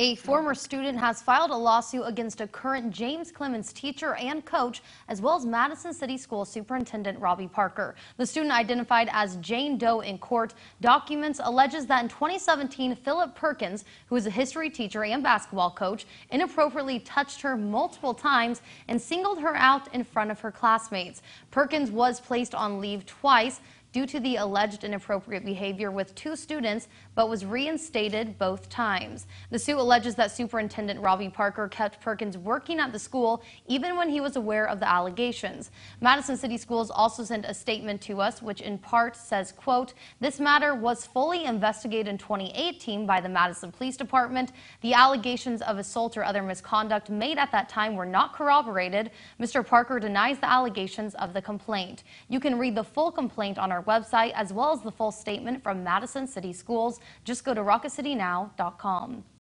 A former student has filed a lawsuit against a current James Clemens teacher and coach, as well as Madison City School Superintendent Robby Parker. The student identified as Jane Doe in court documents alleges that in 2017, Philip Perkins, who is a history teacher and basketball coach, inappropriately touched her multiple times and singled her out in front of her classmates. Perkins was placed on leave twice due to the alleged inappropriate behavior with two students, but was reinstated both times. The suit alleges that Superintendent Robby Parker kept Perkins working at the school even when he was aware of the allegations. Madison City Schools also sent a statement to us, which in part says, quote, this matter was fully investigated in 2018 by the Madison Police Department. The allegations of assault or other misconduct made at that time were not corroborated. Mr. Parker denies the allegations of the complaint. You can read the full complaint on our our website as well as the full statement from Madison City Schools. Just go to rocketcitynow.com.